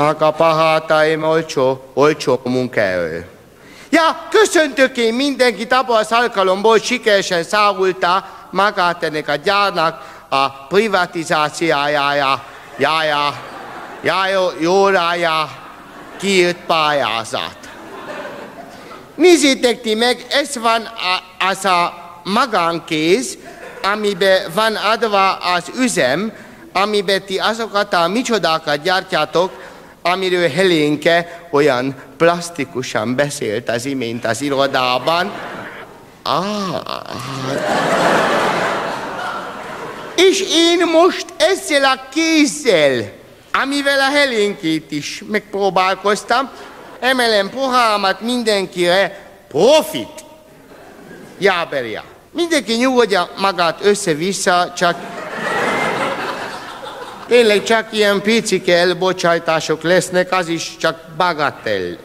A pahátaim olcsó, olcsó munkaerő. Ja, köszöntök én mindenkit abban az alkalomból, hogy sikeresen szállulta magát ennek a gyárnak a privatizációjája, jája, jája, jórája, kiírt pályázat. Nézzétek ti meg, ez van a, az a magánkéz, amiben van adva az üzem, amiben ti azokat a micsodákat gyártjátok, amiről Helénke olyan plastikusan beszélt az imént az irodában. Ah, és én most ezzel a kézzel, amivel a Helénkét is megpróbálkoztam, emelem pohámat mindenkire, profit. Jáberja. Mindenki nyugodja magát össze-vissza, csak tényleg csak ilyen picike elbocsátások lesznek, az is csak bagatell.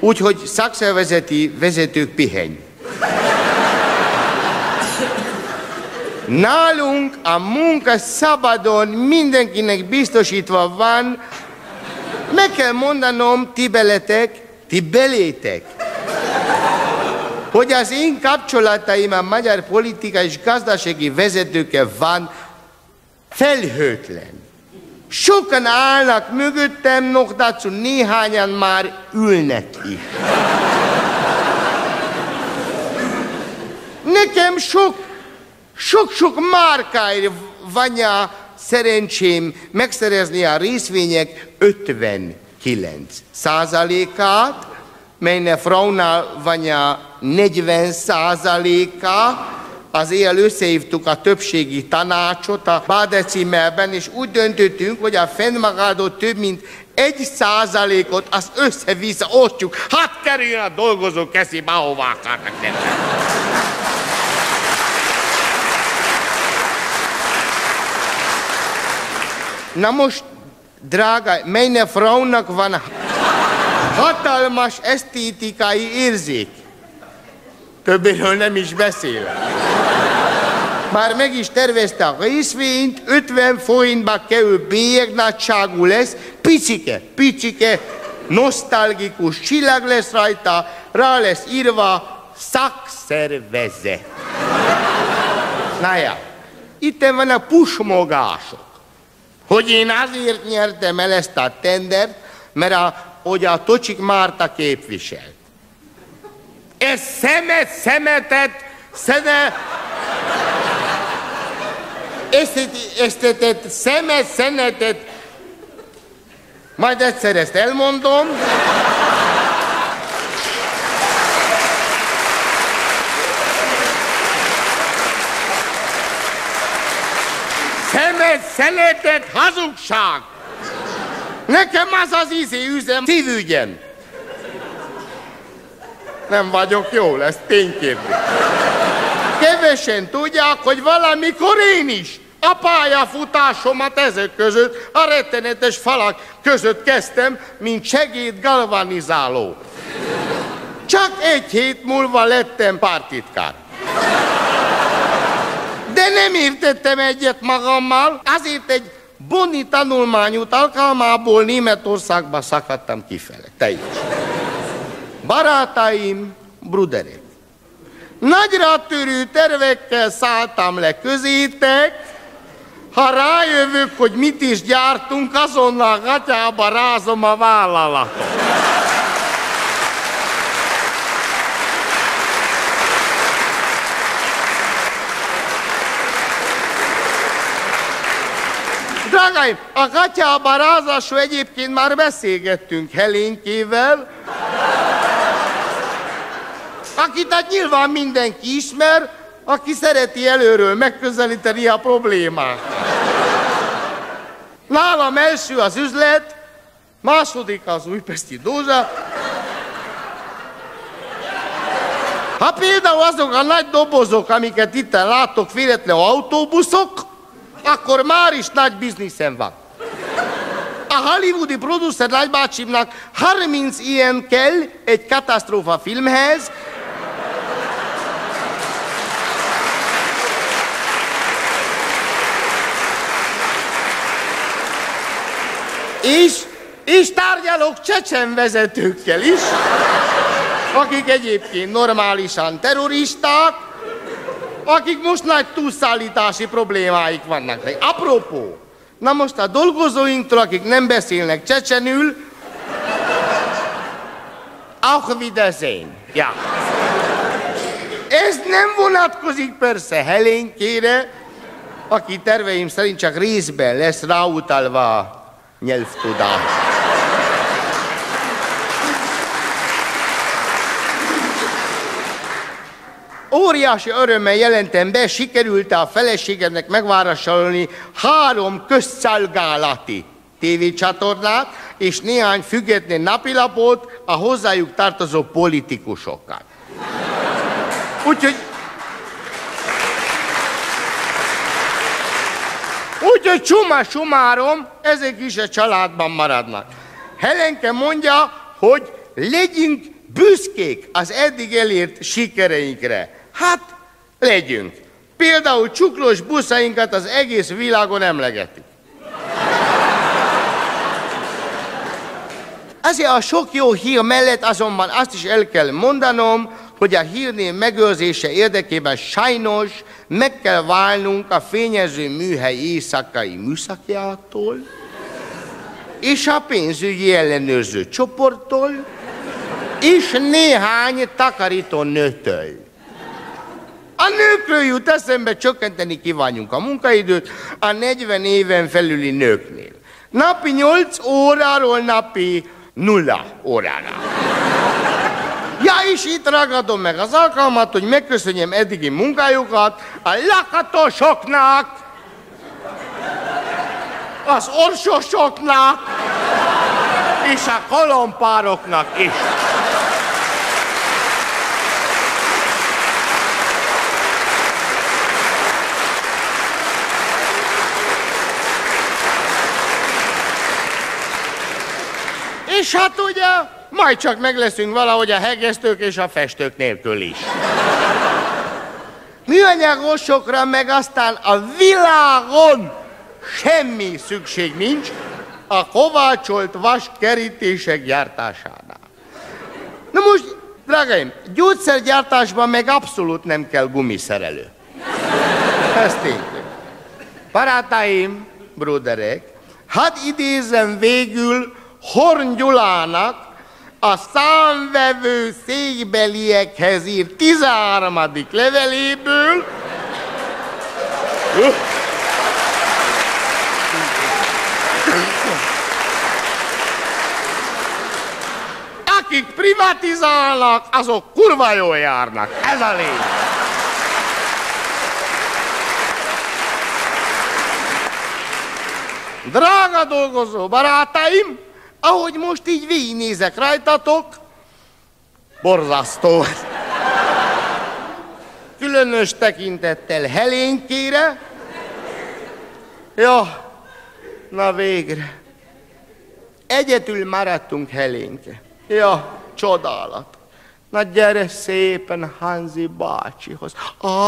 Úgyhogy szakszervezeti vezetők pihenj. Nálunk a munka szabadon mindenkinek biztosítva van, meg kell mondanom, ti beletek, ti belétek, hogy az én kapcsolataim a magyar politika és gazdasági vezetőkkel van felhőtlen. Sokan állnak mögöttem, nokdácú néhányan már ülnek is. Nekem sok, sok-sok márkáért van a szerencsém megszerezni a részvények 59 százalékát, melynek Fraunál van a 40 százaléka, az éjjel összehívtuk a többségi tanácsot a Bádecimelben, és úgy döntöttünk, hogy a fennmaradó több mint egy százalékot az össze-vissza osztjuk. Hát kerüljön a dolgozó kezébe, ahová akarnak Na most, drága, melyne Fraunak van hatalmas esztétikai érzék. Többéről nem is beszélek. Már meg is tervezte a részvényt, 50 forintba kerül bélyegnagyságú lesz, picike, picike, nosztalgikus csillag lesz rajta, rá lesz írva szakszervezet. Na ja, itt van a pusmogások hogy én azért nyertem el ezt a tendert, mert a, hogy a Tocsik Márta képviselt. Ez szemet, szemetet, szene... Esztetet, szemet, szenetet, majd egyszer ezt elmondom. szemet, szeletet, hazugság. Nekem az az izé üzem szívügyem. Nem vagyok jó, lesz ténykérdés. Kevesen tudják, hogy valamikor én is a pályafutásomat ezek között, a rettenetes falak között kezdtem, mint segéd galvanizáló. Csak egy hét múlva lettem pártitkár de nem értettem egyet magammal, azért egy boni tanulmányút alkalmából Németországba szakadtam kifele. Teljesen. Barátaim, bruderek, nagyra törő tervekkel szálltam le közétek, ha rájövök, hogy mit is gyártunk, azonnal gatyába rázom a vállalatot. Drágáim, a gatyában ráadásul egyébként már beszélgettünk Helénkével, akit hát nyilván mindenki ismer, aki szereti előről megközelíteni a problémát. Nálam első az üzlet, második az újpesti dózsa. Ha például azok a nagy dobozok, amiket itt látok, véletlen autóbuszok, akkor már is nagy bizniszem van. A hollywoodi producer nagybácsimnak 30 ilyen kell egy katasztrófa filmhez, és És tárgyalok csecsen vezetőkkel is, akik egyébként normálisan terroristák, akik most nagy túlszállítási problémáik vannak. Apropó, na most a dolgozóinktól, akik nem beszélnek csecsenül, Auch Wiedersehen. Ja. Ez nem vonatkozik persze Helénkére, aki terveim szerint csak részben lesz ráutalva nyelvtudás. Óriási örömmel jelentem be, sikerült a feleségemnek megvárasolni három közszolgálati tévécsatornát és néhány független napilapot a hozzájuk tartozó politikusokat. Úgyhogy Úgyhogy csuma sumárom, ezek is a családban maradnak. Helenke mondja, hogy legyünk büszkék az eddig elért sikereinkre. Hát, legyünk. Például csuklós buszainkat az egész világon emlegetik. Azért a sok jó hír mellett azonban azt is el kell mondanom, hogy a hírnév megőrzése érdekében sajnos meg kell válnunk a fényező műhely éjszakai műszakjától, és a pénzügyi ellenőrző csoporttól, és néhány takarító nőtől. A nőkről jut eszembe, csökkenteni kívánjunk a munkaidőt a 40 éven felüli nőknél. Napi 8 óráról napi nulla órára. Ja, és itt ragadom meg az alkalmat, hogy megköszönjem eddigi munkájukat a lakatosoknak, az orsosoknak és a kolompároknak is. És hát ugye, majd csak meg leszünk valahogy a hegesztők és a festők nélkül is. Műanyagosokra meg aztán a világon semmi szükség nincs a kovácsolt vas kerítések gyártásánál. Na most, drágáim, gyógyszergyártásban meg abszolút nem kell gumiszerelő. Ez tényleg. Barátaim, bruderek, hadd idézem végül Horn Gyulának a számvevő székbeliekhez írt 13. leveléből, akik privatizálnak, azok kurva jól járnak. Ez a lényeg. Drága dolgozó barátaim, ahogy most így végignézek rajtatok, borzasztó. Különös tekintettel Helénkére. Ja, na végre. Egyetül maradtunk Helénke. Ja, csodálat. Na gyere szépen Hanzi bácsihoz. Ah!